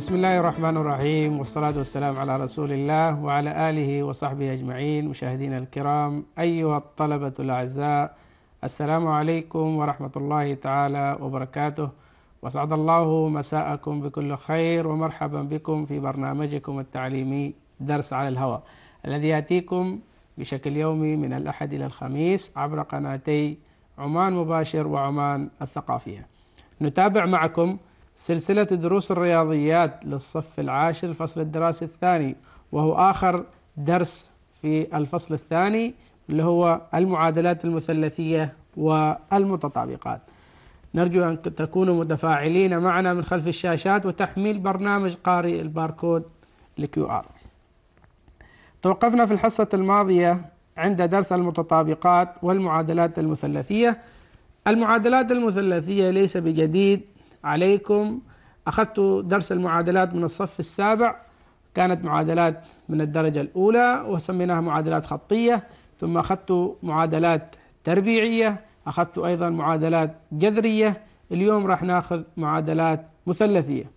بسم الله الرحمن الرحيم والصلاة والسلام على رسول الله وعلى آله وصحبه أجمعين مشاهدينا الكرام أيها الطلبة الأعزاء السلام عليكم ورحمة الله تعالى وبركاته وسعد الله مساءكم بكل خير ومرحبا بكم في برنامجكم التعليمي درس على الهواء الذي يأتيكم بشكل يومي من الأحد إلى الخميس عبر قناتي عمان مباشر وعمان الثقافية نتابع معكم سلسلة دروس الرياضيات للصف العاشر الفصل الدراسي الثاني وهو آخر درس في الفصل الثاني اللي هو المعادلات المثلثية والمتطابقات. نرجو أن تكونوا متفاعلين معنا من خلف الشاشات وتحميل برنامج قارئ الباركود ال QR. توقفنا في الحصة الماضية عند درس المتطابقات والمعادلات المثلثية. المعادلات المثلثية ليس بجديد عليكم. أخذت درس المعادلات من الصف السابع. كانت معادلات من الدرجة الأولى وسميناها معادلات خطية. ثم أخذت معادلات تربيعية أخذت أيضا معادلات جذرية. اليوم راح ناخذ معادلات مثلثية.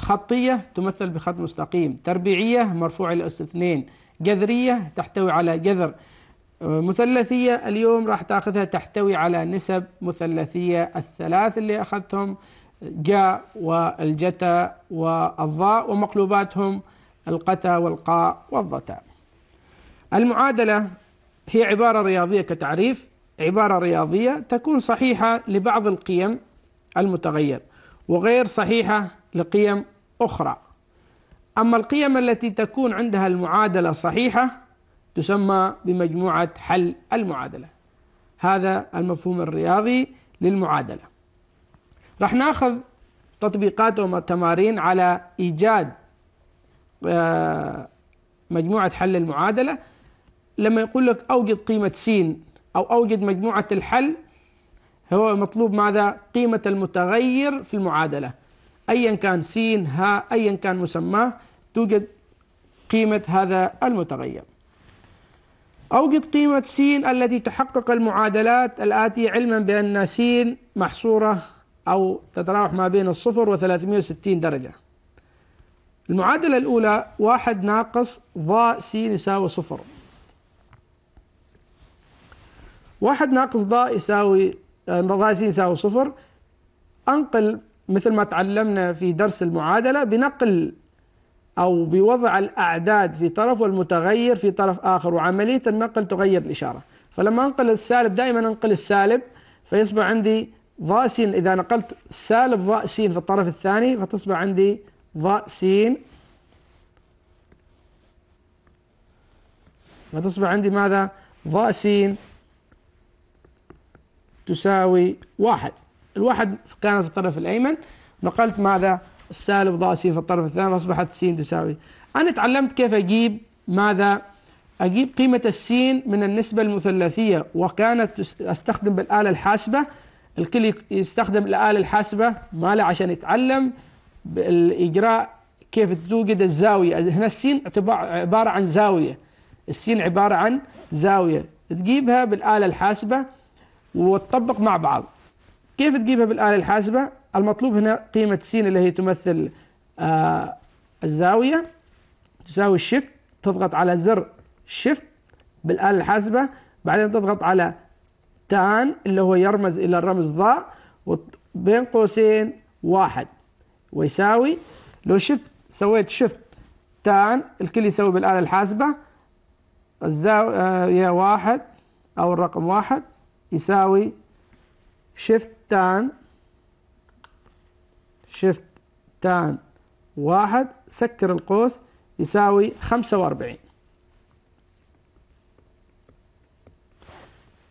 خطية تمثل بخط مستقيم. تربيعية مرفوع لأس اثنين. جذرية تحتوي على جذر مثلثية اليوم راح تاخذها تحتوي على نسب مثلثية الثلاث اللي أخذتهم جاء والجتا والضاء ومقلوباتهم القتا والقاء والضتاء المعادلة هي عبارة رياضية كتعريف. عبارة رياضية تكون صحيحة لبعض القيم المتغير وغير صحيحة لقيم أخرى. أما القيم التي تكون عندها المعادلة صحيحة تسمى بمجموعة حل المعادلة. هذا المفهوم الرياضي للمعادلة. راح ناخذ تطبيقات وتمارين على إيجاد مجموعة حل المعادلة. لما يقول لك أوجد قيمة س أو أوجد مجموعة الحل هو مطلوب ماذا؟ قيمة المتغير في المعادلة. أيا كان س ها أيا كان مسماه توجد قيمة هذا المتغير. أوجد قيمة س التي تحقق المعادلات الآتية علما بأن س محصورة أو تتراوح ما بين الصفر وثلاثمائة وستين درجة. المعادلة الأولى واحد ناقص ضاء س يساوي صفر. واحد ناقص ضاء يساوي ضاء س يساوي صفر. أنقل مثل ما تعلمنا في درس المعادلة بنقل أو بوضع الأعداد في طرف والمتغير في طرف آخر وعملية النقل تغير الإشارة. فلما أنقل السالب دائما أنقل السالب فيصبح عندي ضاء س إذا نقلت سالب ضاء س في الطرف الثاني فتصبح عندي ضاء س فتصبح عندي ماذا؟ ضاء س تساوي واحد. الواحد كانت في الطرف الأيمن. نقلت ماذا؟ السالب ضاء س في الطرف الثاني فأصبحت س تساوي. أنا تعلمت كيف أجيب ماذا؟ أجيب قيمة السين من النسبة المثلثية وكانت أستخدم بالآلة الحاسبة. الكل يستخدم الآلة الحاسبة ماله عشان يتعلم الإجراء كيف توجد الزاوية. هنا السين عبارة عن زاوية. السين عبارة عن زاوية. تجيبها بالآلة الحاسبة وتطبق مع بعض. كيف تجيبها بالآلة الحاسبة؟ المطلوب هنا قيمة س اللي هي تمثل آه الزاوية. تساوي الشيفت تضغط على زر شيفت بالآلة الحاسبة. بعدين تضغط على تان اللي هو يرمز إلى الرمز ضاء بين قوسين واحد. ويساوي لو شفت سويت shift tan الكل يسوي بالآلة الحاسبة. الزاوية واحد أو الرقم واحد يساوي shift tan shift tan واحد سكر القوس يساوي خمسة وأربعين.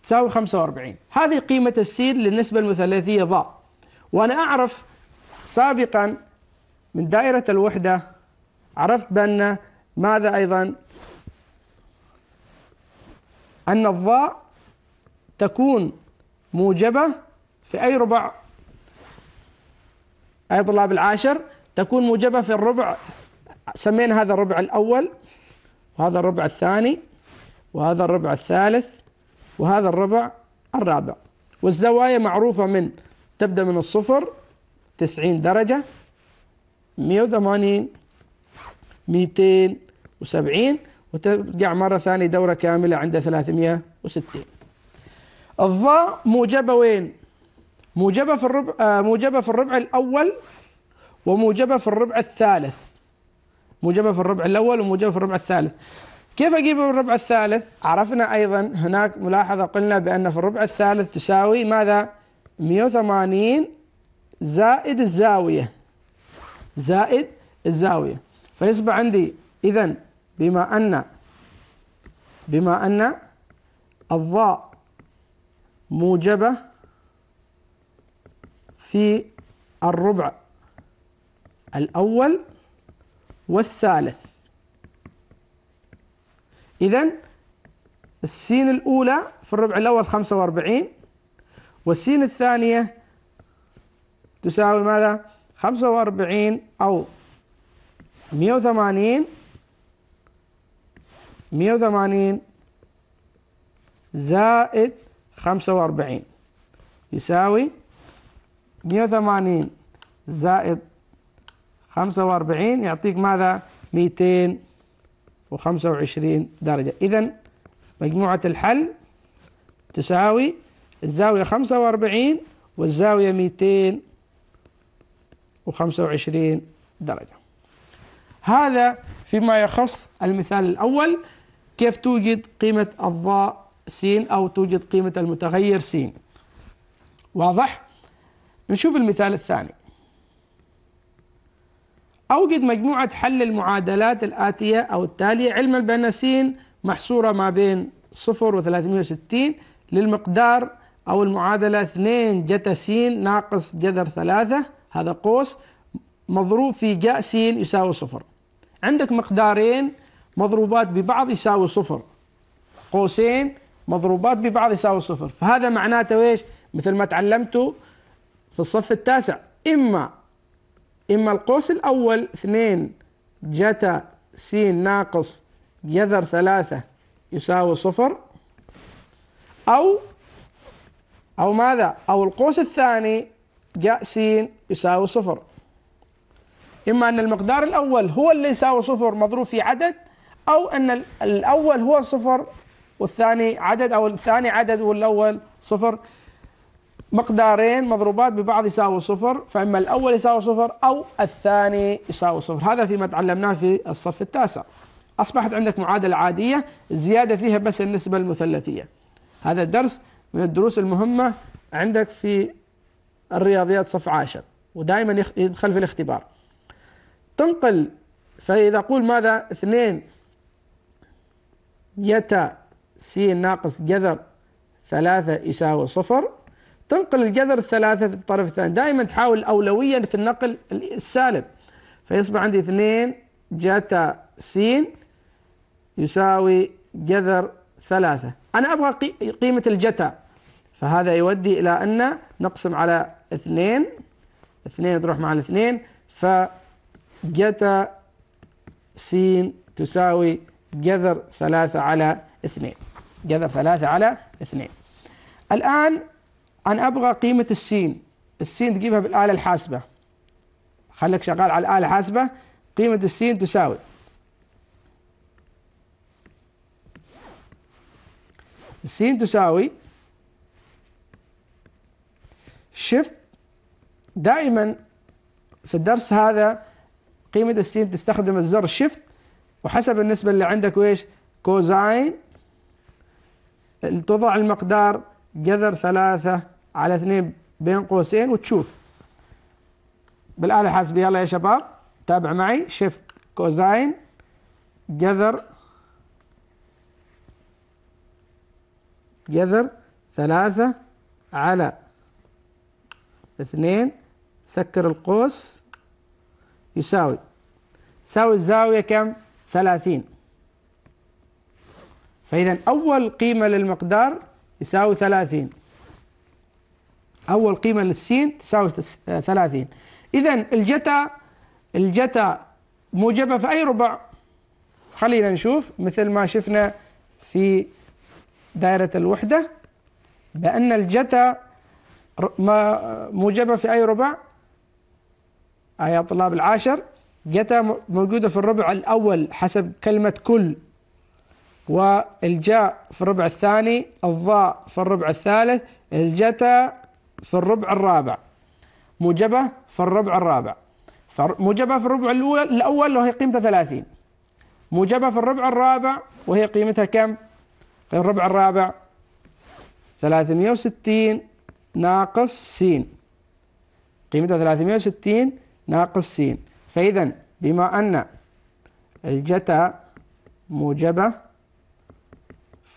تساوي خمسة وأربعين. هذه قيمة السين للنسبة المثلثية ظا وأنا أعرف سابقا من دائرة الوحدة عرفت بأن ماذا أيضا؟ أن الضاء تكون موجبة في أي ربع أي طلاب العاشر تكون موجبة في الربع سمينا هذا الربع الأول وهذا الربع الثاني وهذا الربع الثالث وهذا الربع الرابع والزوايا معروفة من تبدأ من الصفر تسعين درجة 180 270 وترجع مرة ثانية دورة كاملة عند 360 الضاء موجبة وين؟ موجبة في الربع آه موجبة في الربع الأول وموجبة في الربع الثالث موجبة في الربع الأول وموجبة في الربع الثالث كيف أجيب الربع الثالث؟ عرفنا أيضا هناك ملاحظة قلنا بأن في الربع الثالث تساوي ماذا؟ 180 زائد الزاوية زائد الزاوية فيصبح عندي إذا بما أن بما أن الضاء موجبة في الربع الأول والثالث إذا السين الأولى في الربع الأول 45 والسين الثانية تساوي ماذا؟ 45 أو 180 180 زائد 45 يساوي 180 زائد 45 يعطيك ماذا؟ 225 درجة. إذا مجموعة الحل تساوي الزاوية 45 والزاوية 225 درجة. هذا فيما يخص المثال الأول كيف توجد قيمة الضاء س أو توجد قيمة المتغير س واضح؟ نشوف المثال الثاني. أوجد مجموعة حل المعادلات الآتية أو التالية علما بأن س محصورة ما بين صفر و 360 للمقدار أو المعادلة 2 جتا س ناقص جذر ثلاثة هذا قوس مضروب في جاء س يساوي صفر. عندك مقدارين مضروبات ببعض يساوي صفر. قوسين مضروبات ببعض يساوي صفر. فهذا معناته إيش؟ مثل ما تعلمتوا في الصف التاسع. إما إما القوس الأول اثنين جتا س ناقص جذر ثلاثة يساوي صفر. أو أو ماذا؟ أو القوس الثاني جاء س يساوي صفر. إما أن المقدار الأول هو اللي يساوي صفر مضروب في عدد أو أن الأول هو صفر والثاني عدد أو الثاني عدد والأول صفر. مقدارين مضروبات ببعض يساوي صفر فإما الأول يساوي صفر أو الثاني يساوي صفر. هذا فيما تعلمناه في الصف التاسع. أصبحت عندك معادلة عادية الزيادة فيها بس النسبة المثلثية. هذا الدرس من الدروس المهمة عندك في الرياضيات صف عاشر ودائما يدخل في الاختبار. تنقل فإذا أقول ماذا؟ اثنين يتا س ناقص جذر ثلاثة يساوي صفر تنقل الجذر الثلاثة في الطرف الثاني. دائما تحاول الأولوية في النقل السالب. فيصبح عندي اثنين جتا س يساوي جذر ثلاثة. أنا أبغى قيمة الجتا فهذا يودي إلى أن نقسم على اثنين. اثنين تروح مع الاثنين. ف جتا س تساوي جذر ثلاثة على اثنين. جذر ثلاثة على اثنين. الآن أنا أبغى قيمة السين. السين تجيبها بالآلة الحاسبة. خليك شغال على الآلة الحاسبة. قيمة السين تساوي. السين تساوي شفت دائما في الدرس هذا قيمة السين تستخدم الزر shift وحسب النسبة اللي عندك ويش cosine تضع المقدار جذر ثلاثة على اثنين بين قوسين وتشوف. بالآلة الحاسبة يلا يا شباب تابع معي. shift cosine جذر جذر ثلاثة على اثنين سكر القوس يساوي. يساوي الزاوية كم؟ 30 فإذا أول قيمة للمقدار يساوي 30 أول قيمة للسين تساوي 30 إذا الجتا الجتا موجبة في أي ربع؟ خلينا نشوف مثل ما شفنا في دائرة الوحدة بأن الجتا موجبة في أي ربع؟ يا طلاب العاشر. جتا موجودة في الربع الأول حسب كلمة كل. والجاء في الربع الثاني الضاء في الربع الثالث الجتا في الربع الرابع. موجبة في الربع الرابع. موجبة في الربع الأول وهي قيمتها 30 موجبة في الربع الرابع وهي قيمتها كم؟ الربع الرابع. 360 ناقص س قيمتها 360 ناقص س فإذا بما أن الجتا موجبة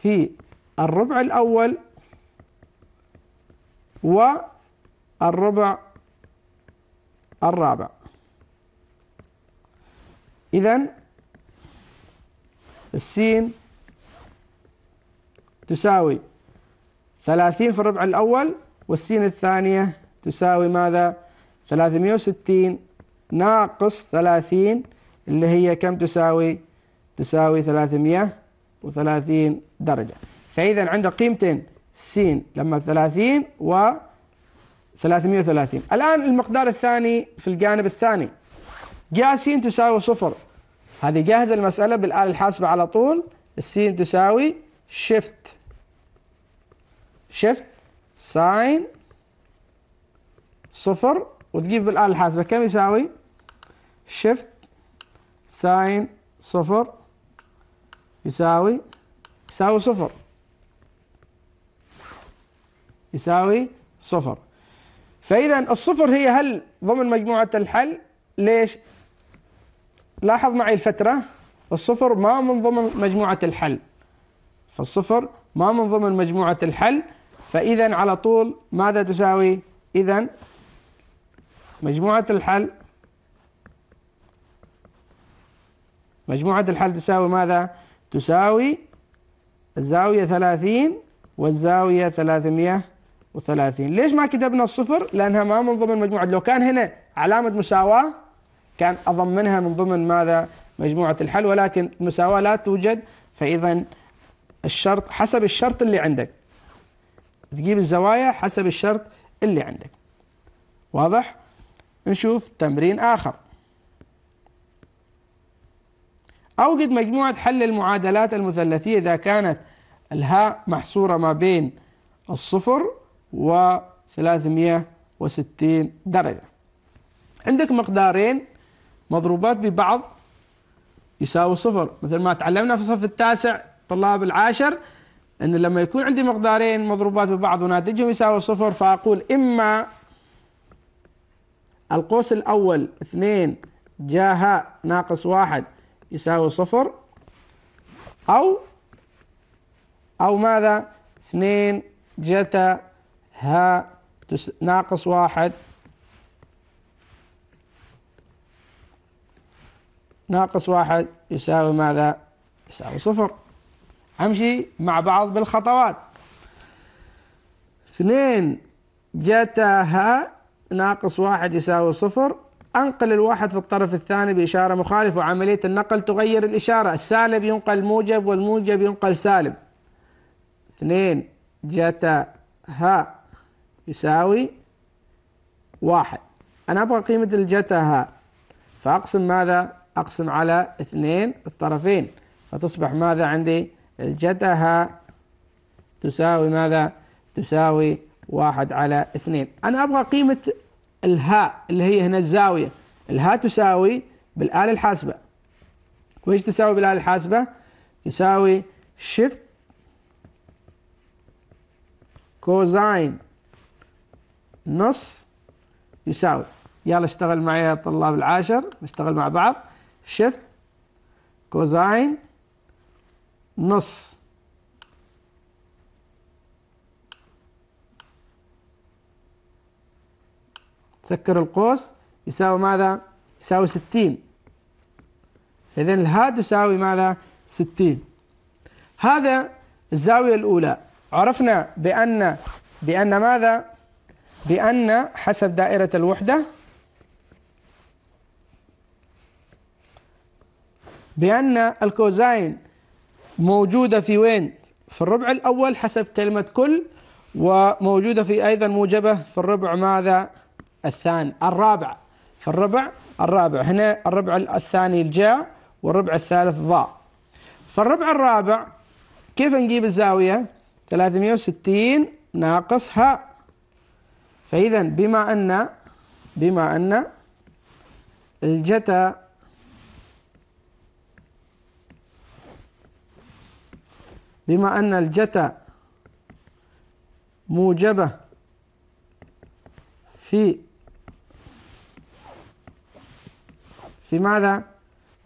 في الربع الأول والربع الرابع. إذا السين تساوي ثلاثين في الربع الأول والسين الثانية تساوي ماذا؟ ثلاثمائة وستين ناقص ثلاثين اللي هي كم تساوي؟ تساوي ثلاثمائة وثلاثين درجة. فإذا عندك قيمتين س لما ثلاثين و 330 الآن المقدار الثاني في الجانب الثاني. جاء س تساوي صفر. هذه جاهزة المسألة بالآلة الحاسبة على طول. السين تساوي shift shift sine صفر. وتجيب بالآلة الحاسبة. كم يساوي؟ shift sine صفر. يساوي يساوي صفر. يساوي صفر. فإذا الصفر هي هل ضمن مجموعة الحل؟ ليش؟ لاحظ معي الفترة. الصفر ما من ضمن مجموعة الحل. فالصفر ما من ضمن مجموعة الحل. فإذا على طول ماذا تساوي؟ إذا مجموعة الحل مجموعة الحل تساوي ماذا؟ تساوي الزاوية ثلاثين والزاوية ثلاثمية وثلاثين. ليش ما كتبنا الصفر؟ لأنها ما من ضمن مجموعة. لو كان هنا علامة مساواة كان أضمنها من ضمن ماذا؟ مجموعة الحل. ولكن المساواة لا توجد فإذا الشرط حسب الشرط اللي عندك. تجيب الزوايا حسب الشرط اللي عندك. واضح؟ نشوف تمرين آخر. أوجد مجموعة حل المعادلات المثلثية إذا كانت الهاء محصورة ما بين الصفر و 360 درجة. عندك مقدارين مضروبات ببعض يساوي صفر. مثل ما تعلمنا في الصف التاسع طلاب العاشر أن لما يكون عندي مقدارين مضروبات ببعض وناتجهم يساوي صفر فأقول إما القوس الأول اثنين جاها ناقص واحد يساوي صفر. أو أو ماذا؟ اثنين جتا ها ناقص واحد. ناقص واحد يساوي ماذا؟ يساوي صفر. أمشي مع بعض بالخطوات. اثنين جتا ها ناقص واحد يساوي صفر. أنقل الواحد في الطرف الثاني بإشارة مخالفة وعملية النقل تغير الإشارة. السالب ينقل موجب والموجب ينقل سالب. اثنين جتا ها يساوي واحد. أنا أبغى قيمة الجتا ها فأقسم ماذا؟ أقسم على اثنين الطرفين. فتصبح ماذا عندي؟ الجتا ها تساوي ماذا؟ تساوي واحد على اثنين. أنا أبغى قيمة الهاء اللي هي هنا الزاوية. الهاء تساوي بالآلة الحاسبة. وإيش تساوي بالآلة الحاسبة؟ تساوي شيفت cosine نص يساوي. يلا اشتغل معي يا طلاب العاشر نشتغل مع بعض. shift cosine نص. سكر القوس يساوي ماذا؟ يساوي ستين. إذن الها تساوي ماذا؟ ستين. هذا الزاوية الأولى. عرفنا بأن بأن ماذا؟ بأن حسب دائرة الوحدة بأن الكوزاين موجودة في وين؟ في الربع الأول حسب كلمة كل وموجودة في أيضا موجبة في الربع ماذا؟ الثاني الرابع. في الربع الرابع. هنا الربع الثاني الجاء والربع الثالث ضاء. فالربع الرابع كيف نجيب الزاوية؟ 360 ناقص ها. فإذا بما أن بما أن الجتا بما أن الجتا موجبة في في ماذا؟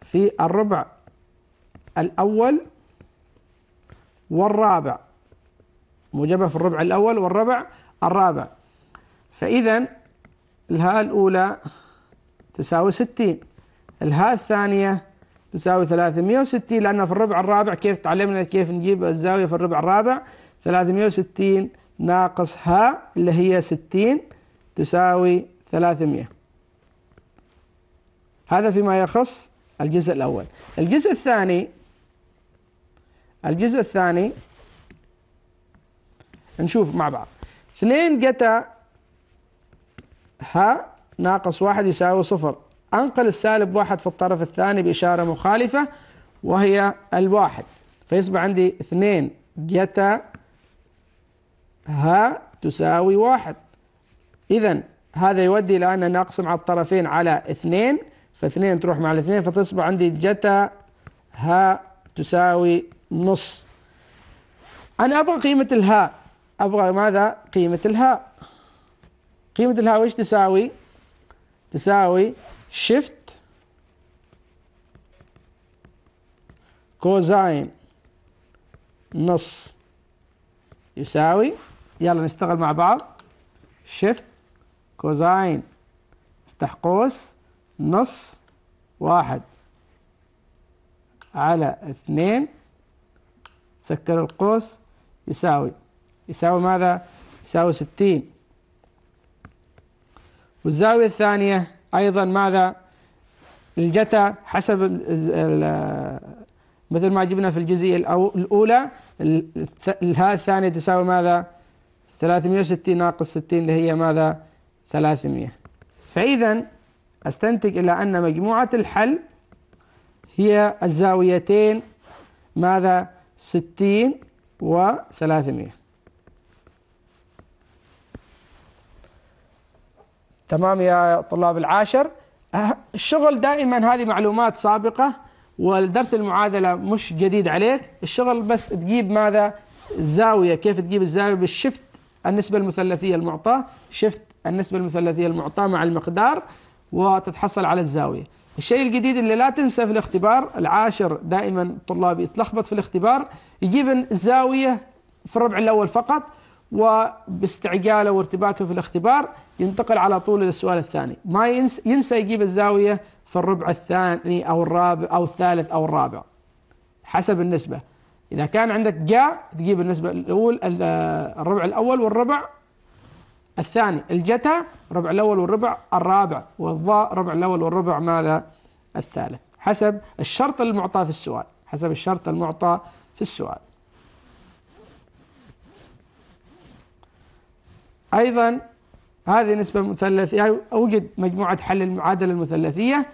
في الربع الأول والرابع. موجبة في الربع الأول والربع الرابع. فإذا الهاء الأولى تساوي ستين. الهاء الثانية تساوي 360 لأن في الربع الرابع كيف تعلمنا كيف نجيب الزاوية في الربع الرابع؟ 360 ناقص هاء اللي هي 60 تساوي 300 هذا فيما يخص الجزء الأول. الجزء الثاني الجزء الثاني نشوف مع بعض. اثنين جتا ها ناقص واحد يساوي صفر. أنقل السالب واحد في الطرف الثاني بإشارة مخالفة وهي الواحد. فيصبح عندي اثنين جتا ها تساوي واحد. إذا هذا يؤدي إلى أن نقسم على الطرفين على اثنين فاثنين تروح مع الاثنين فتصبح عندي جتا ها تساوي نص. أنا أبغى قيمة الهاء أبغى ماذا؟ قيمة الهاء قيمة الهاء وإيش تساوي؟ تساوي shift cosine نص. يساوي يلا نشتغل مع بعض. shift cosine افتح قوس. نص واحد على اثنين سكر القوس يساوي يساوي ماذا؟ يساوي ستين والزاوية الثانية أيضا ماذا؟ الجتا حسب مثل ما جبنا في الجزئية الأولى الهاء الثانية تساوي ماذا؟ 360 ناقص 60 اللي هي ماذا؟ 300 فإذا أستنتج إلى أن مجموعة الحل هي الزاويتين ماذا؟ 60 و 300 تمام يا طلاب العاشر؟ أه، الشغل دائما هذه معلومات سابقة والدرس المعادلة مش جديد عليك. الشغل بس تجيب ماذا؟ الزاوية كيف تجيب الزاوية؟ بالشفت النسبة المثلثية المعطاة شفت النسبة المثلثية المعطاة مع المقدار. وتتحصل على الزاوية. الشيء الجديد اللي لا تنسى في الاختبار العاشر دائما الطلاب يتلخبط في الاختبار يجيب الزاوية في الربع الأول فقط وباستعجاله وارتباكه في الاختبار ينتقل على طول للسؤال الثاني. ما ينسى, ينسى يجيب الزاوية في الربع الثاني أو الرابع أو الثالث أو الرابع. حسب النسبة. إذا كان عندك جاء تجيب النسبة الأول الربع الأول والربع الثاني الجتا الربع الأول والربع الرابع والضاء الربع الأول والربع ماذا؟ الثالث. حسب الشرط المعطى في السؤال. حسب الشرط المعطى في السؤال. أيضا هذه نسبة مثلثية أوجد مجموعة حل المعادلة المثلثية.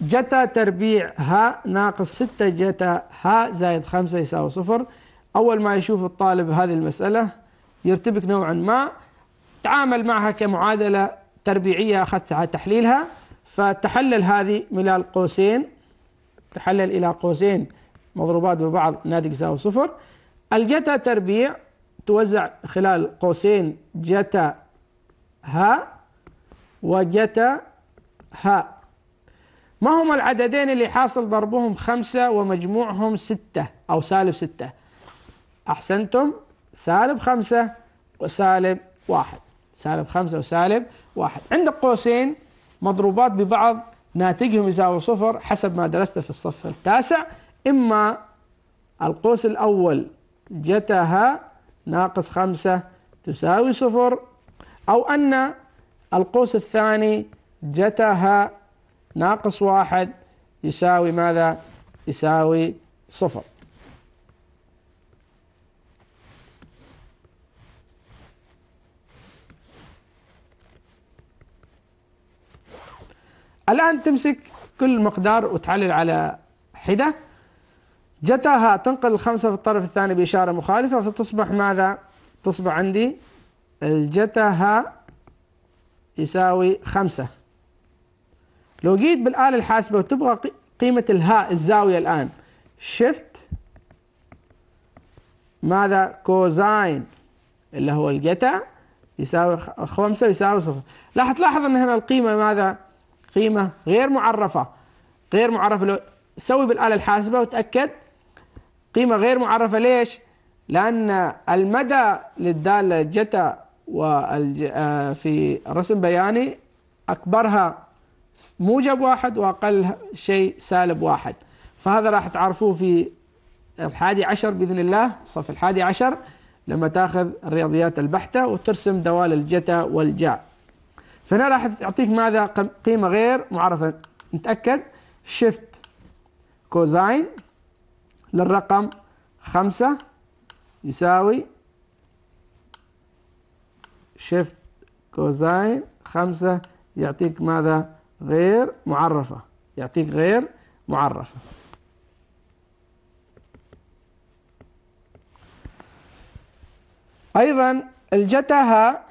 جتا تربيع ها ناقص ستة جتا ها زائد خمسة يساوي صفر. أول ما يشوف الطالب هذه المسألة يرتبك نوعا ما. تعامل معها كمعادلة تربيعية أخذتها تحليلها. فتحلل هذه من القوسين تحلل إلى قوسين مضروبات ببعض ناتج يساوي صفر. الجتا تربيع توزع خلال قوسين جتا ها وجتا ها. ما هما العددين اللي حاصل ضربهم خمسة ومجموعهم ستة أو سالب ستة؟ أحسنتم سالب خمسة وسالب واحد. سالب خمسة وسالب واحد. عندك قوسين مضروبات ببعض ناتجهم يساوي صفر حسب ما درست في الصف التاسع. إما القوس الأول جتها ناقص خمسة تساوي صفر أو أن القوس الثاني جتها ناقص واحد يساوي ماذا؟ يساوي صفر. الآن تمسك كل مقدار وتحلل على حدة. جتاها تنقل الخمسة في الطرف الثاني بإشارة مخالفة فتصبح ماذا؟ تصبح عندي الجتاها يساوي خمسة. لو جيت بالآلة الحاسبة وتبغى قيمة الهاء الزاوية الآن shift ماذا؟ cosine اللي هو الجتا يساوي خمسة يساوي صفر. لاح تلاحظ إن هنا القيمة ماذا؟ قيمة غير معرفة غير معرفة لو سوي بالآلة الحاسبة وتأكد. قيمة غير معرفة ليش؟ لأن المدى للدالة جتا آه، في رسم بياني أكبرها موجب واحد وأقل شيء سالب واحد. فهذا راح تعرفوه في الحادي عشر بإذن الله صف الحادي عشر لما تاخذ الرياضيات البحتة وترسم دوال الجتا والجا فهنا راح تعطيك ماذا؟ قيمة غير معرفة. نتأكد. shift cosine للرقم خمسة يساوي shift cosine خمسة يعطيك ماذا؟ غير معرفة. يعطيك غير معرفة. أيضا الجتا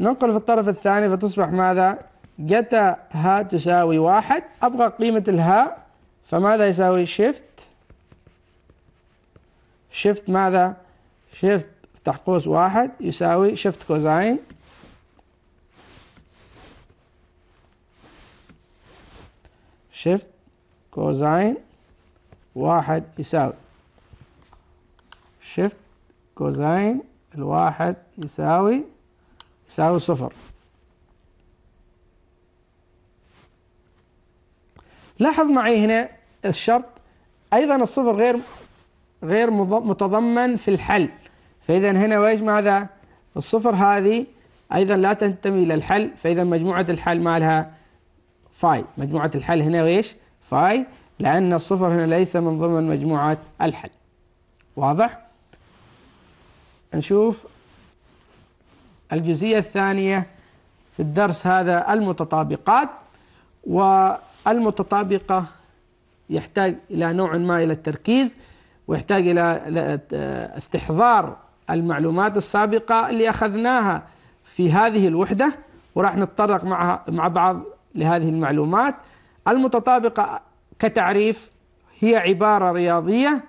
ننقل في الطرف الثاني فتصبح ماذا؟ جتا ها تساوي واحد. أبغى قيمة الهاء فماذا يساوي؟ shift shift ماذا؟ shift افتح قوس واحد يساوي shift cosine shift cosine واحد يساوي. shift cosine الواحد يساوي يساوي صفر لاحظ معي هنا الشرط. أيضا الصفر غير غير متضمن في الحل. فاذا هنا ويش ماذا؟ الصفر هذه أيضا لا تنتمي إلى الحل. فاذا مجموعة الحل مالها phi. مجموعة الحل هنا ويش phi. لأن الصفر هنا ليس من ضمن مجموعة الحل. واضح؟ نشوف الجزئيه الثانية في الدرس هذا المتطابقات والمتطابقة يحتاج إلى نوع ما إلى التركيز ويحتاج إلى استحضار المعلومات السابقة اللي أخذناها في هذه الوحدة وراح نتطرق معها مع بعض لهذه المعلومات. المتطابقة كتعريف هي عبارة رياضية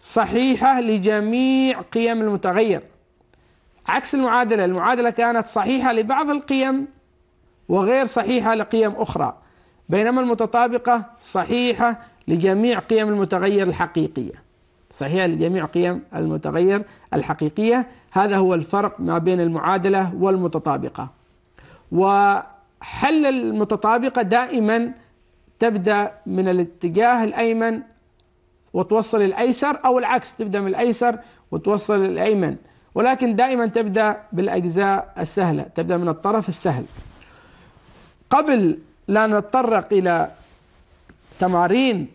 صحيحة لجميع قيم المتغير. عكس المعادلة. المعادلة كانت صحيحة لبعض القيم وغير صحيحة لقيم أخرى. بينما المتطابقة صحيحة لجميع قيم المتغير الحقيقية. صحيحة لجميع قيم المتغير الحقيقية. هذا هو الفرق ما بين المعادلة والمتطابقة. وحل المتطابقة دائما تبدأ من الاتجاه الأيمن وتوصل الأيسر أو العكس تبدأ من الأيسر وتوصل الأيمن ولكن دائما تبدأ بالأجزاء السهلة تبدأ من الطرف السهل. قبل لا نتطرق إلى تمارين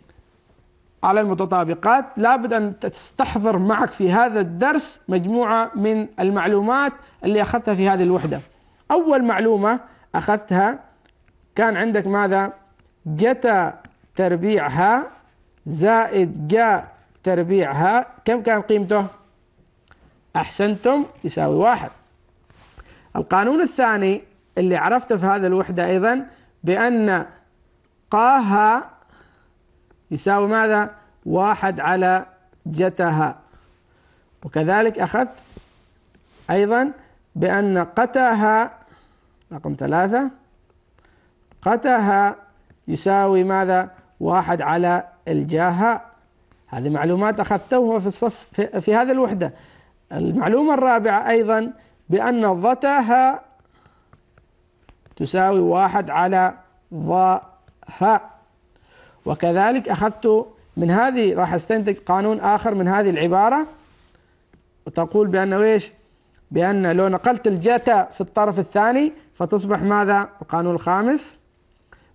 على المتطابقات لابد أن تستحضر معك في هذا الدرس مجموعة من المعلومات اللي أخذتها في هذه الوحدة. أول معلومة أخذتها كان عندك ماذا؟ جتا تربيعها زائد جاء تربيعها. كم كان قيمته؟ أحسنتم يساوي واحد. القانون الثاني اللي عرفته في هذه الوحدة أيضا بأن قاها يساوي ماذا؟ واحد على جتها. وكذلك أخذت أيضا بأن قتها رقم ثلاثة قتها يساوي ماذا؟ واحد على الجاهة. هذه معلومات أخذتوها في الصف في, في هذه الوحدة. المعلومة الرابعة أيضا بأن ضتها تساوي واحد على ضها وكذلك أخذت من هذه راح أستنتج قانون آخر من هذه العبارة. وتقول بأنه إيش؟ بأن لو نقلت الجتا في الطرف الثاني فتصبح ماذا؟ القانون الخامس.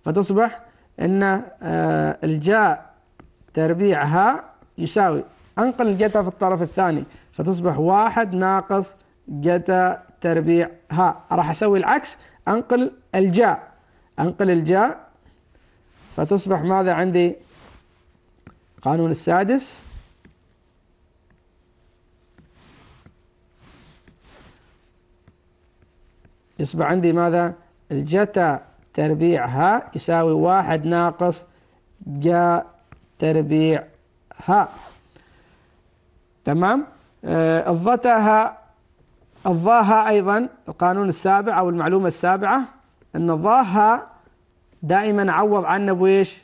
فتصبح أن آه، الجاء تربيعها يساوي أنقل الجتا في الطرف الثاني. فتصبح واحد ناقص جتا تربيع. ها راح أسوي العكس. أنقل الجاء. أنقل الجاء. فتصبح ماذا عندي؟ قانون السادس. يصبح عندي ماذا؟ الجتا تربيع. ها يساوي واحد ناقص جا تربيع. ها. تمام؟ آه الضتها الضاها أيضا القانون السابع أو المعلومة السابعة أن الضاها دائما عوض عنه بويش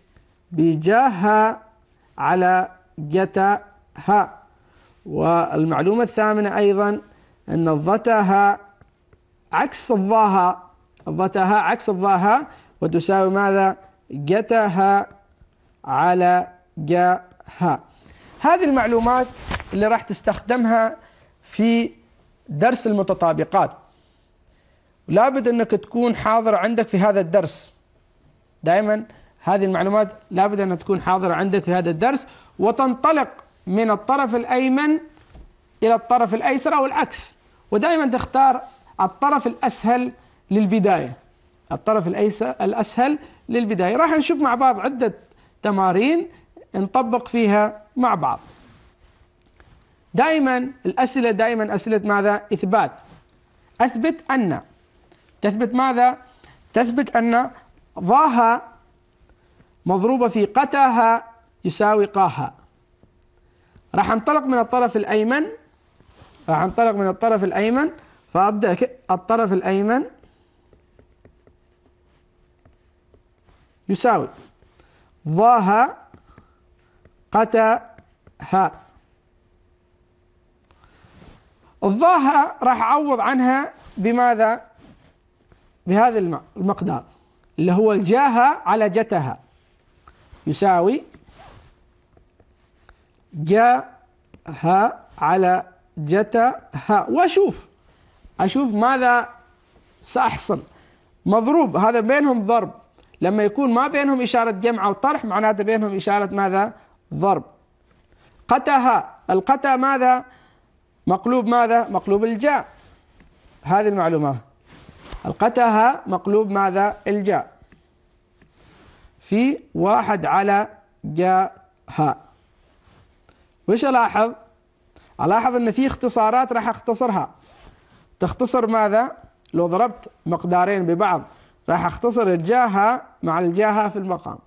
بجاها على جتا ها والمعلومة الثامنة أيضا أن الضتها عكس الضاها. الضتها عكس الضاها وتساوي ماذا؟ جتها على جاها. هذه المعلومات اللي راح تستخدمها في درس المتطابقات. لابد انك تكون حاضر عندك في هذا الدرس. دائما هذه المعلومات لابد أن تكون حاضرة عندك في هذا الدرس وتنطلق من الطرف الأيمن إلى الطرف الأيسر أو العكس. ودائما تختار الطرف الأسهل للبداية. الطرف الأيسر الأسهل للبداية. راح نشوف مع بعض عدة تمارين نطبق فيها مع بعض. دائما الأسئلة دائما أسئلة ماذا؟ إثبات. أثبت أن. تثبت ماذا؟ تثبت أن ضاها مضروبة في قتاها يساوي قاها. راح انطلق من الطرف الأيمن. راح انطلق من الطرف الأيمن. فأبدأ الطرف الأيمن يساوي ضاها قتاها. الضاها راح أعوض عنها بماذا؟ بهذا المقدار اللي هو الجاها على جتها. يساوي جاها على جتها. وأشوف أشوف ماذا سأحصل. مضروب هذا بينهم ضرب. لما يكون ما بينهم إشارة جمع أو طرح معناته بينهم إشارة ماذا؟ ضرب. قتها القتا ماذا؟ مقلوب ماذا؟ مقلوب الجاء هذه المعلومة. القتها مقلوب ماذا؟ الجاء في واحد على جاءها وش ألاحظ؟ ألاحظ أن في اختصارات راح أختصرها. تختصر ماذا؟ لو ضربت مقدارين ببعض راح أختصر الجاها مع الجاها في المقام.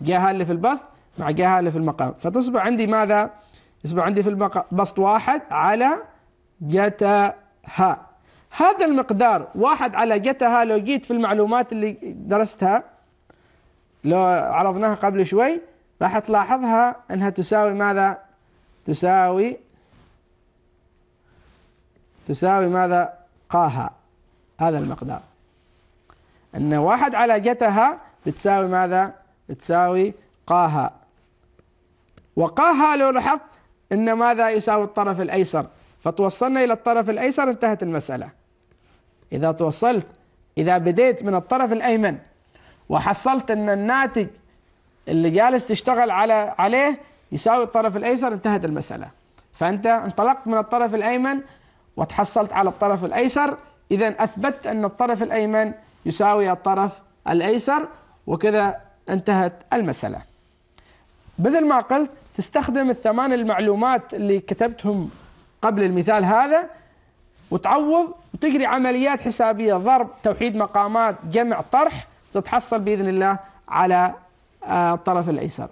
جاها اللي في البسط مع جاها اللي في المقام. فتصبح عندي ماذا؟ يصبح عندي في البسط واحد على جتها هذا المقدار واحد على جتها لو جيت في المعلومات اللي درستها لو عرضناها قبل شوي راح تلاحظها إنها تساوي ماذا؟ تساوي تساوي ماذا؟ قاها. هذا المقدار. إن واحد على جتها بتساوي ماذا؟ بتساوي قاها. وقاها لو لاحظت إن ماذا يساوي الطرف الأيسر؟ فتوصلنا إلى الطرف الأيسر انتهت المسألة. إذا توصلت إذا بديت من الطرف الأيمن وحصلت إن الناتج اللي جالس تشتغل على عليه يساوي الطرف الأيسر انتهت المسألة. فأنت انطلقت من الطرف الأيمن وتحصلت على الطرف الأيسر اذا اثبتت إن الطرف الأيمن يساوي الطرف الأيسر وكذا انتهت المسألة. مثل ما قلت تستخدم الثمان المعلومات اللي كتبتهم قبل المثال هذا وتعوض وتجري عمليات حسابية ضرب توحيد مقامات جمع طرح تتحصل بإذن الله على آه، الطرف الأيسر.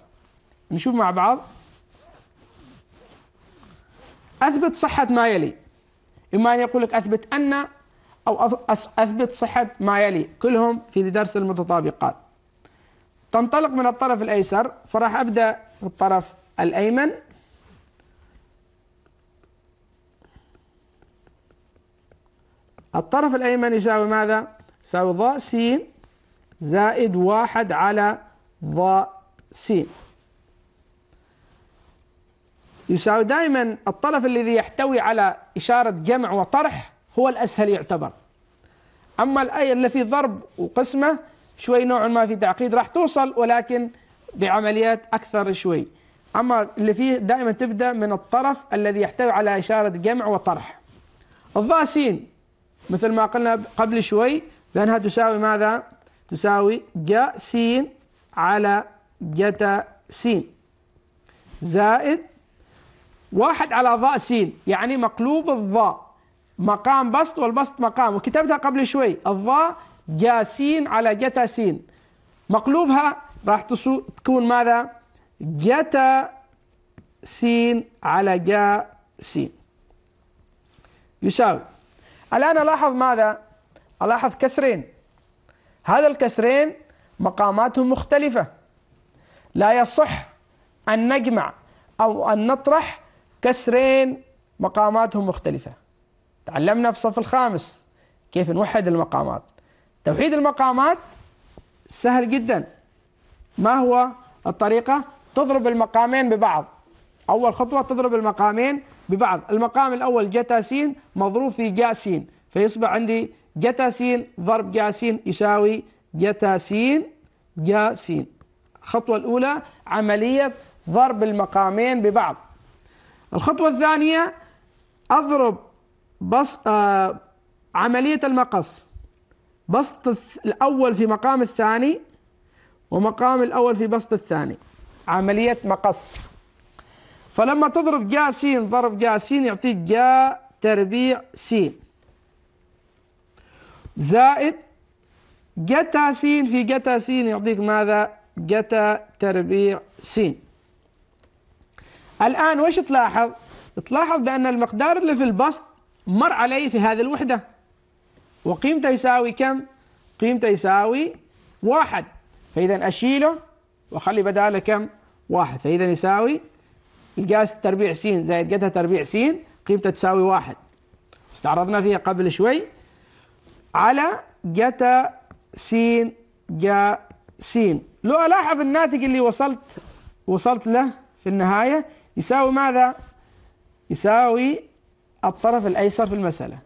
نشوف مع بعض. أثبت صحة ما يلي. إما أن يقول لك أثبت أن أو أثبت صحة ما يلي. كلهم في درس المتطابقات. تنطلق من الطرف الأيسر فراح أبدأ في الطرف الأيمن. الطرف الأيمن يساوي ماذا؟ يساوي ضاء س زائد واحد على ضاء س يساوي دائما الطرف الذي يحتوي على إشارة جمع وطرح هو الأسهل يعتبر. أما الآية اللي فيه ضرب وقسمة شوي نوع ما في تعقيد راح توصل ولكن بعمليات أكثر شوي. أما اللي فيه دائما تبدأ من الطرف الذي يحتوي على إشارة جمع وطرح. الضاء سين مثل ما قلنا قبل شوي بأنها تساوي ماذا؟ تساوي جا س على جتا س زائد واحد على ضاء س يعني مقلوب الضاء. مقام بسط والبسط مقام. وكتبتها قبل شوي. الضاء جا س على جتا س مقلوبها راح تكون ماذا؟ جتا س على جا س يساوي. الآن ألاحظ ماذا؟ ألاحظ كسرين. هذا الكسرين مقاماتهم مختلفة. لا يصح أن نجمع أو أن نطرح كسرين مقاماتهم مختلفة. تعلمنا في الصف الخامس كيف نوحد المقامات. توحيد المقامات سهل جدا. ما هو الطريقة؟ تضرب المقامين ببعض. أول خطوة تضرب المقامين ببعض. المقام الأول جتا س مضروب في جا س فيصبح عندي جتا س ضرب جا س يساوي جتا س جا س الخطوة الأولى عملية ضرب المقامين ببعض. الخطوة الثانية أضرب بس آه عملية المقص. بسط الأول في مقام الثاني ومقام الأول في بسط الثاني. عملية مقص. فلما تضرب جا س ضرب جا س يعطيك جا تربيع س زائد جتا س في جتا س يعطيك ماذا؟ جتا تربيع س الآن وش تلاحظ؟ تلاحظ بأن المقدار اللي في البسط مر علي في هذه الوحدة. وقيمته يساوي كم؟ قيمته يساوي واحد. فإذا أشيله وأخلي بداله كم؟ واحد. فإذا يساوي القاس تربيع س زائد جتا تربيع س قيمته تساوي واحد. استعرضنا فيها قبل شوي. على جتا س جا س لو ألاحظ الناتج اللي وصلت وصلت له في النهاية يساوي ماذا؟ يساوي الطرف الأيسر في المسألة.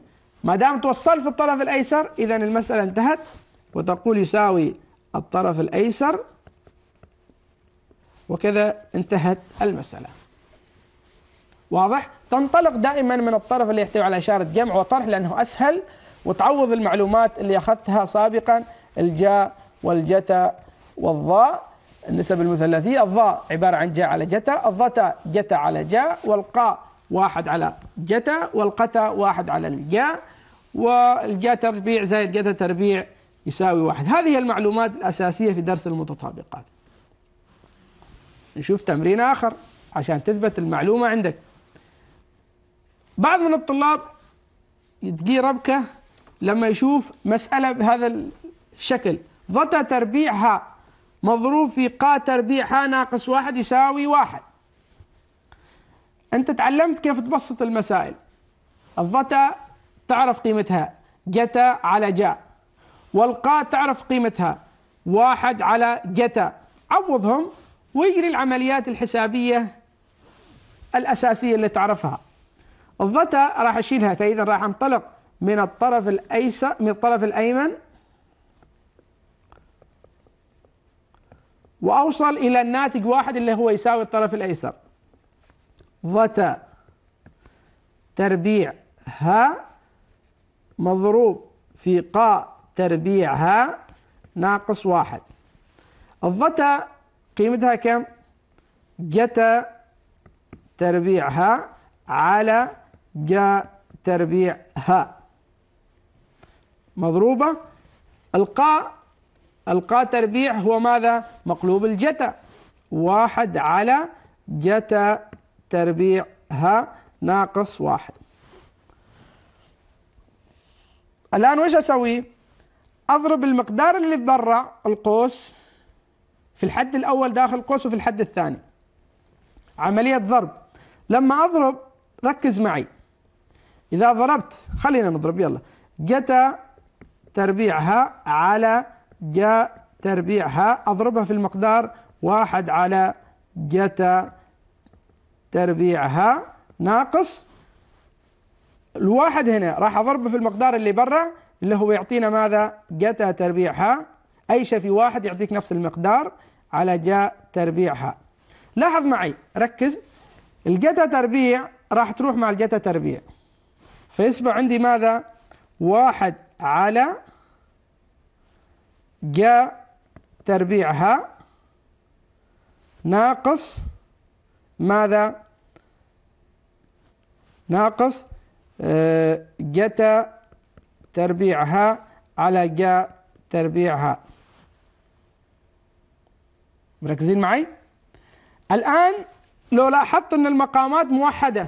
ما دام توصلت في الطرف الأيسر إذا المسألة انتهت وتقول يساوي الطرف الأيسر وكذا انتهت المسألة. واضح؟ تنطلق دائما من الطرف اللي يحتوي على إشارة جمع وطرح لأنه أسهل وتعوض المعلومات اللي أخذتها سابقا الجاء والجتا والضاء. النسب المثلثية الضاء عبارة عن جاء على جتا الضتا جتا على جاء والقاء واحد على جتا والقتا واحد على الجاء والجاء تربيع زائد جتا تربيع يساوي واحد. هذه المعلومات الأساسية في درس المتطابقات. نشوف تمرين آخر عشان تثبت المعلومة عندك. بعض من الطلاب يتقي ربكة لما يشوف مسألة بهذا الشكل. ضتا تربيعها مضروب في قا تربيعها ناقص واحد يساوي واحد. أنت تعلمت كيف تبسط المسائل. الضتا تعرف قيمتها. جتا على جاء والقاء تعرف قيمتها. واحد على جتا. عوضهم ويجري العمليات الحسابية الأساسية اللي تعرفها. الضتا راح أشيلها فإذا راح أنطلق من الطرف الأيسر من الطرف الأيمن وأوصل إلى الناتج واحد اللي هو يساوي الطرف الأيسر. ضتا تربيع ها مضروب في قاء تربيع ها ناقص واحد. الضتا قيمتها كم؟ جتا تربيع ها على جاء تربيع ها مضروبة؟ القاء القاء تربيع هو ماذا؟ مقلوب الجتا. واحد على جتا تربيع ها ناقص واحد. الآن وش أسوي؟ أضرب المقدار اللي برا القوس في الحد الأول داخل القوس وفي الحد الثاني. عملية ضرب. لما أضرب ركز معي. إذا ضربت خلينا نضرب يلا. جتا تربيعها على جاء تربيعها أضربها في المقدار واحد على جتا تربيعها ناقص الواحد هنا. راح أضربه في المقدار اللي برا اللي هو يعطينا ماذا؟ جتا تربيعها. أي شيء في واحد يعطيك نفس المقدار. على جاء تربيعها. لاحظ معي ركز. الجتا تربيع راح تروح مع الجتا تربيع. فيصبح عندي ماذا؟ واحد على جاء تربيعها ناقص ماذا؟ ناقص آه، جتا تربيعها على جاء تربيعها. مركزين معي. الآن لو لاحظت أن المقامات موحدة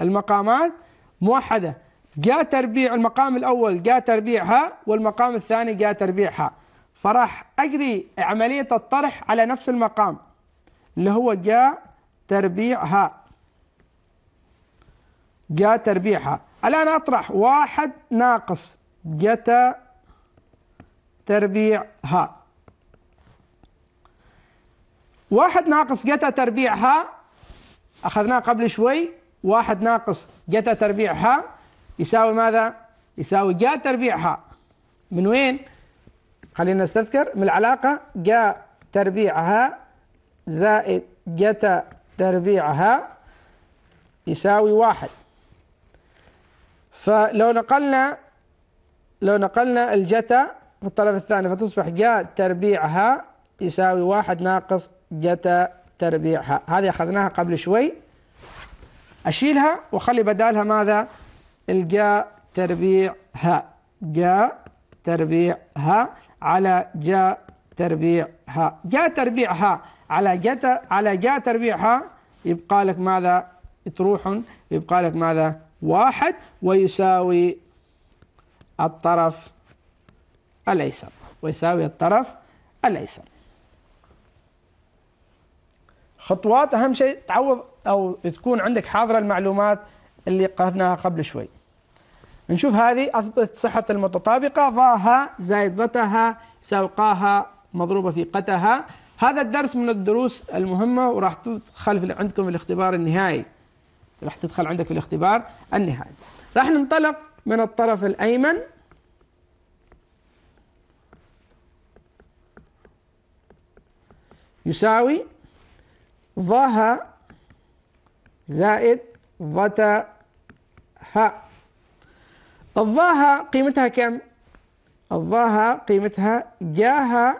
المقامات موحدة. جاء تربيع المقام الأول جاء تربيعها والمقام الثاني جاء تربيعها. فراح أجري عملية الطرح على نفس المقام اللي هو جاء تربيعها. جاء تربيعها. الآن أطرح. واحد ناقص. جتا تربيعها. واحد ناقص جتا تربيعها أخذناه قبل شوي واحد ناقص جتا تربيعها يساوي ماذا؟ يساوي جاء تربيعها من وين؟ خلينا نستذكر من العلاقة جاء تربيعها زائد جتا تربيعها يساوي واحد فلو نقلنا لو نقلنا الجتا في الطرف الثاني فتصبح جاء تربيعها يساوي واحد ناقص جتا تربيعها هذه أخذناها قبل شوي. أشيلها وخلي بدالها ماذا؟ الجاء تربيعها. جاء تربيعها على جاء تربيعها. جاء تربيعها على جاء على جاء تربيعها يبقى لك ماذا؟ تروح يبقى لك ماذا؟ واحد ويساوي الطرف الأيسر. ويساوي الطرف الأيسر. خطوات أهم شيء تعوض أو تكون عندك حاضرة المعلومات اللي قرناها قبل شوي. نشوف هذه أثبت صحة المتطابقة. ضاها زائد ضتها يساوي قاها مضروبة في قتها. هذا الدرس من الدروس المهمة وراح تدخل عندكم الاختبار النهائي. راح تدخل عندك في الاختبار النهائي. راح ننطلق من الطرف الأيمن. يساوي ضها زائد ضتا ها الضاها قيمتها كم؟ الضاها قيمتها جاها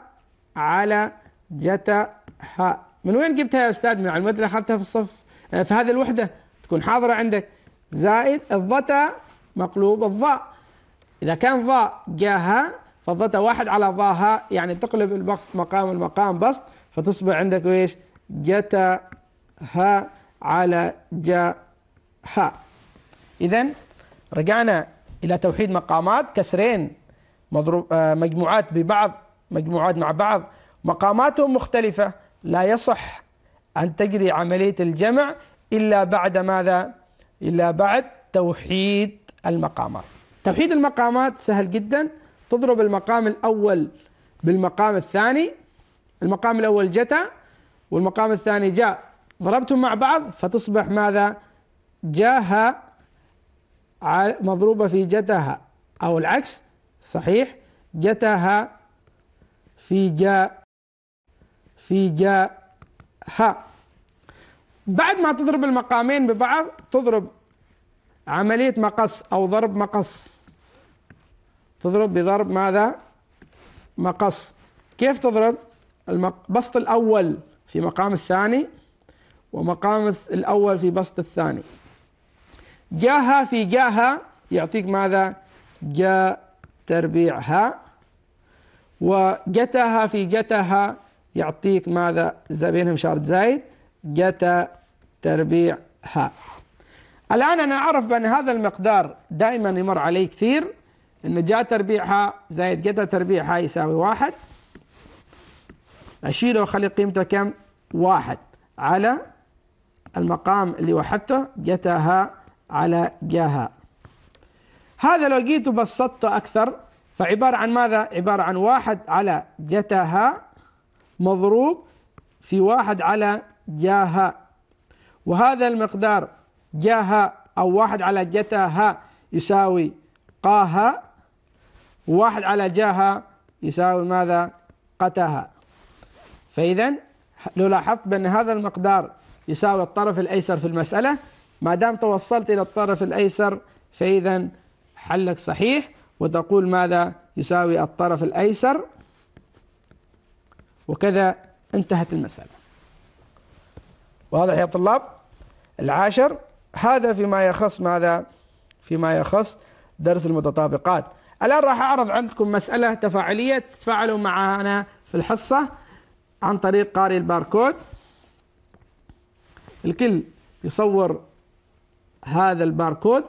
على جتا ها من وين جبتها يا أستاذ؟ من المعلومات اللي أخذتها في الصف في هذه الوحدة تكون حاضرة عندك. زائد الضتا مقلوب الضاء إذا كان ضاء جاها فالضتا واحد على ضاها يعني تقلب البسط مقام المقام بسط فتصبح عندك إيش؟ جتا ها على جا ها اذا رجعنا إلى توحيد مقامات كسرين مضروب آه، مجموعات ببعض مجموعات مع بعض. مقاماتهم مختلفة. لا يصح أن تجري عملية الجمع إلا بعد ماذا؟ إلا بعد توحيد المقامات. توحيد المقامات سهل جدا. تضرب المقام الأول بالمقام الثاني. المقام الأول جتا والمقام الثاني جاء ضربتهم مع بعض فتصبح ماذا؟ جاها مضروبة في جتها أو العكس صحيح جتها في جاء في جاء ها بعد ما تضرب المقامين ببعض تضرب عملية مقص أو ضرب مقص تضرب بضرب ماذا؟ مقص كيف تضرب؟ البسط الأول في مقام الثاني ومقام الأول في بسط الثاني. جاها في جاها يعطيك ماذا؟ جاء تربيعها. وجتها في جتها يعطيك ماذا؟ بينهم شرط زايد. جتا تربيع ها الآن أنا أعرف بأن هذا المقدار دائما يمر علي كثير. أن جاء تربيع ها زائد جتا تربيع ها يساوي واحد. أشيله وأخلي قيمته كم؟ واحد على المقام اللي وحدته جتا ها على جاها. هذا لو جيت وبسطته أكثر فعبارة عن ماذا؟ عبارة عن واحد على جتا ها مضروب في واحد على جاها. وهذا المقدار جاها أو واحد على جتاها يساوي قاها وواحد على جاها يساوي ماذا؟ قتاها فإذا لو لاحظت بأن هذا المقدار يساوي الطرف الأيسر في المسألة ما دام توصلت إلى الطرف الأيسر فإذا حلك صحيح وتقول ماذا يساوي الطرف الأيسر؟ وكذا انتهت المسألة. واضح يا طلاب؟ العاشر هذا فيما يخص ماذا؟ فيما يخص درس المتطابقات. الآن راح أعرض عندكم مسألة تفاعلية تتفاعلوا معنا في الحصة. عن طريق قارئ الباركود. الكل يصور هذا الباركود.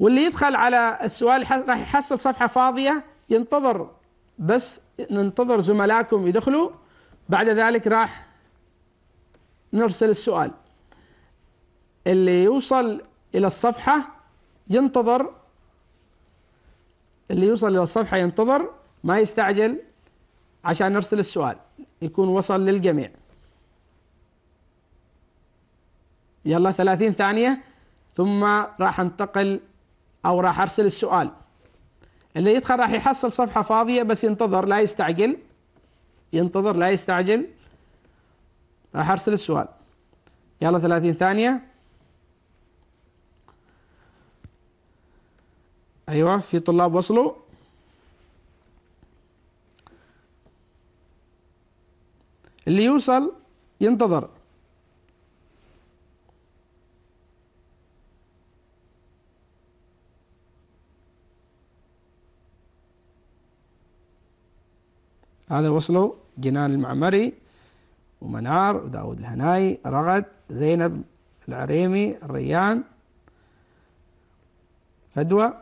واللي يدخل على السؤال راح يحصل صفحة فاضية ينتظر بس ننتظر زملائكم يدخلوا. بعد ذلك راح نرسل السؤال. اللي يوصل إلى الصفحة ينتظر. اللي يوصل إلى الصفحة ينتظر. ما يستعجل عشان نرسل السؤال. يكون وصل للجميع. يلا ثلاثين ثانية ثم راح انتقل أو راح أرسل السؤال. اللي يدخل راح يحصل صفحة فاضية بس ينتظر لا يستعجل. ينتظر لا يستعجل. راح أرسل السؤال. يلا ثلاثين ثانية. أيوة في طلاب وصلوا. اللي يوصل ينتظر. هذا وصلوا جنان المعمري ومنار وداود الهناي رغد زينب العريمي الريان فدوى.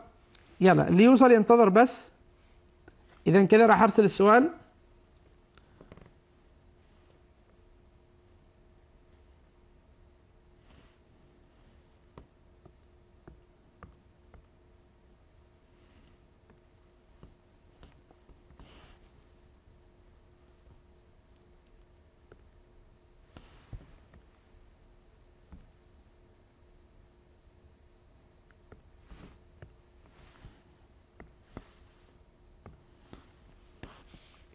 يلا اللي يوصل ينتظر بس. اذا كذا راح أرسل السؤال.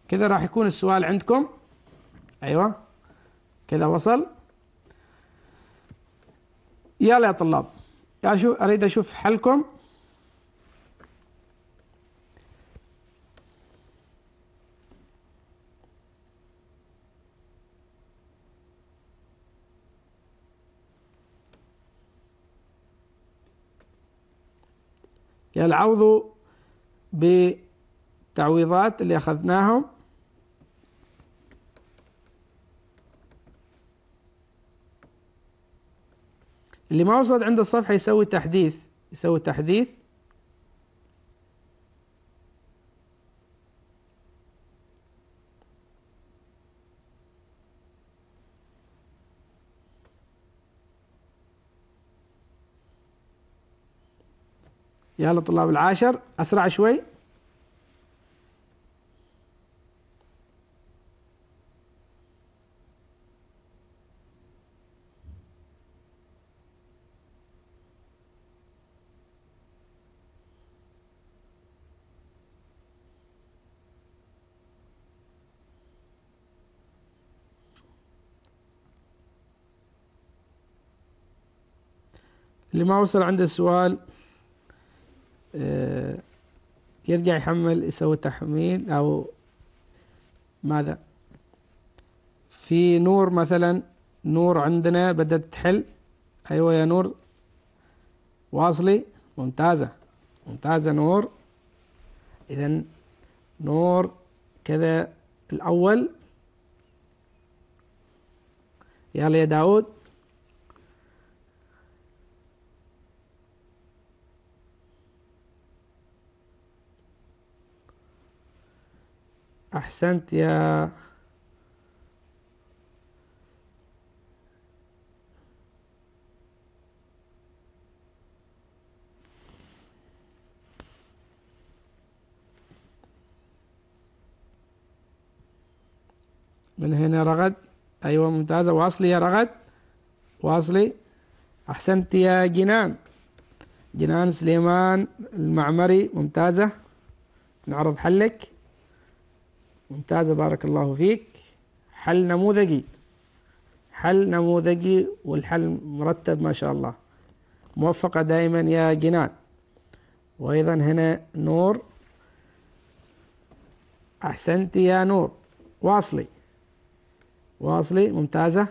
كذا راح يكون السؤال عندكم. أيوه. كذا وصل. يلا يا طلاب يا شو أريد أشوف حلكم. العوض بتعويضات اللي أخذناهم. اللي ما وصلت عند الصفحة يسوي تحديث. يسوي تحديث. يلا طلاب العاشر أسرع شوي. اللي ما وصل عنده السؤال آه، يرجع يحمل يسوي تحميل أو ماذا؟ في نور مثلا نور عندنا بدأت تحل. أيوة يا نور. واصلي. ممتازة. ممتازة نور. إذا نور كذا الأول. يلا يا داود. أحسنت يا من هنا رغد؟ أيوة ممتازة. واصلي يا رغد. واصلي. أحسنت يا جنان. جنان سليمان المعمري ممتازة. نعرض حلك. ممتازة بارك الله فيك. حل نموذجي. حل نموذجي والحل مرتب ما شاء الله. موفقة دائما يا جنان. وأيضا هنا نور. أحسنت يا نور. واصلي. واصلي ممتازة.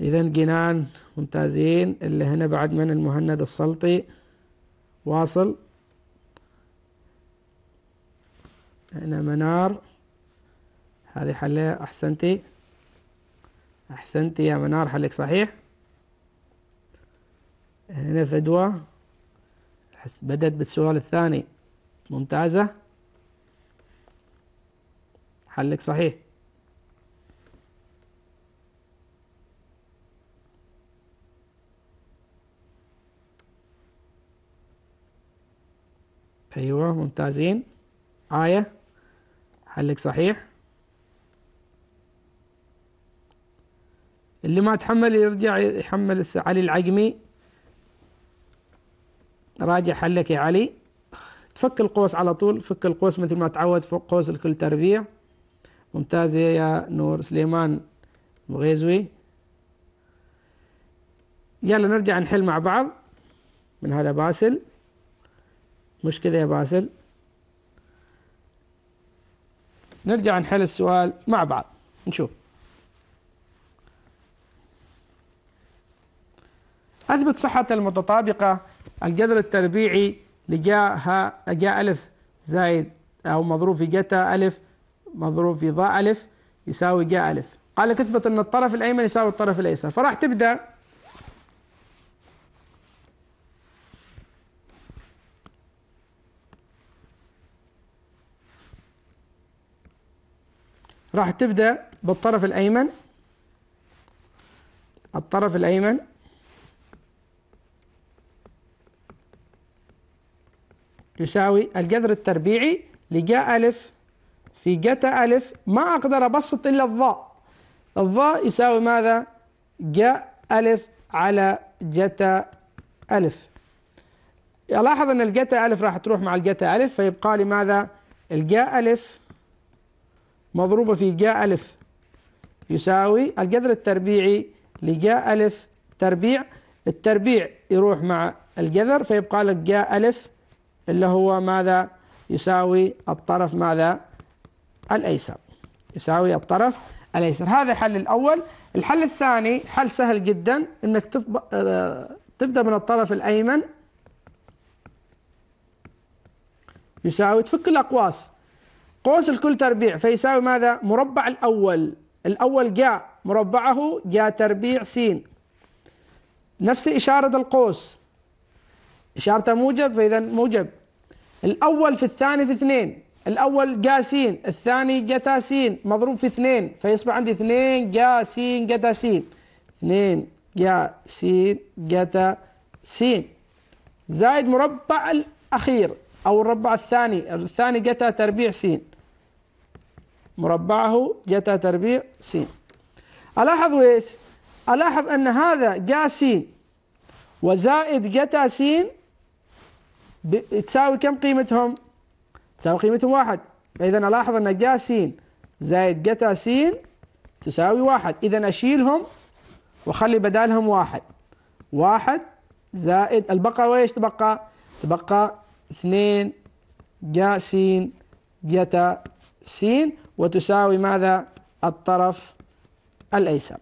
إذا جنان ممتازين. اللي هنا بعد من المهند السلطي. واصل. هنا منار. هذه حلة أحسنتي. أحسنتي يا منار حلك صحيح. هنا فدوى. بدأت بالسؤال الثاني. ممتازة. حلك صحيح. أيوة ممتازين. آية حلك صحيح. اللي ما تحمل يرجع يحمل علي العقمي. راجع حلك يا علي. تفك القوس على طول. فك القوس مثل ما تعود فوق قوس الكل تربيع. ممتازة يا نور سليمان مغيزوي. يلا نرجع نحل مع بعض. من هذا باسل. مش كذا يا باسل؟ نرجع نحل السؤال مع بعض. نشوف. أثبت صحة المتطابقة الجذر التربيعي لجاء ها جاء ألف زائد أو مضروب في جتا ألف مضروب في ضاء ألف يساوي جاء ألف. قال لك أثبت أن الطرف الأيمن يساوي الطرف الأيسر. فراح تبدأ راح تبدأ بالطرف الأيمن. الطرف الأيمن. يساوي الجذر التربيعي لجاء ألف في جتا ألف. ما أقدر أبسط إلا الضاء. الضاء يساوي ماذا؟ جاء ألف على جتا ألف. ألاحظ أن الجتا ألف راح تروح مع الجتا ألف فيبقى لي ماذا؟ الجاء ألف مضروبة في جاء ألف. يساوي الجذر التربيعي لجاء ألف تربيع. التربيع يروح مع الجذر فيبقى لك جاء ألف اللي هو ماذا؟ يساوي الطرف ماذا؟ الأيسر. يساوي الطرف الأيسر. هذا الحل الأول. الحل الثاني حل سهل جدا إنك تبدأ من الطرف الأيمن. يساوي تفك الأقواس. قوس الكل تربيع فيساوي ماذا؟ مربع الأول. الأول جاء مربعه جاء تربيع س نفس إشارة القوس. إشارته موجب فإذا موجب. الأول في الثاني في اثنين. الأول جاسين الثاني جتاسين مضروب في اثنين فيصبح عندي اثنين جاسين جتاسين اثنين جاسين جتاسين زائد مربع الأخير أو الربع الثاني. الثاني جتا تربيع سين. مربعه جتا تربيع سين ألاحظ إيش؟ ألاحظ أن هذا جاسين وزائد جتا سين تساوي كم قيمتهم؟ تساوي قيمتهم واحد. إذا ألاحظ أن جا سين زائد جتا سين تساوي واحد. إذا أشيلهم وخلي بدالهم واحد. واحد زائد البقرة وإيش تبقى؟ تبقى اثنين جا سين جتا سين وتساوي ماذا؟ الطرف الأيسر.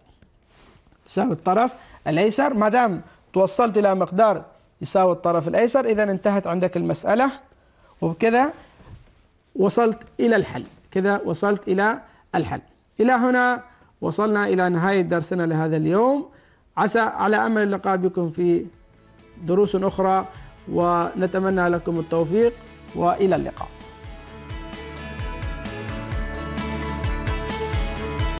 تساوي الطرف الأيسر. ما دام توصلت إلى مقدار يساوي الطرف الأيسر إذا انتهت عندك المسألة. وبكذا وصلت إلى الحل. كذا وصلت إلى الحل. إلى هنا وصلنا إلى نهاية درسنا لهذا اليوم. عسى على أمل اللقاء بكم في دروس أخرى ونتمنى لكم التوفيق وإلى اللقاء.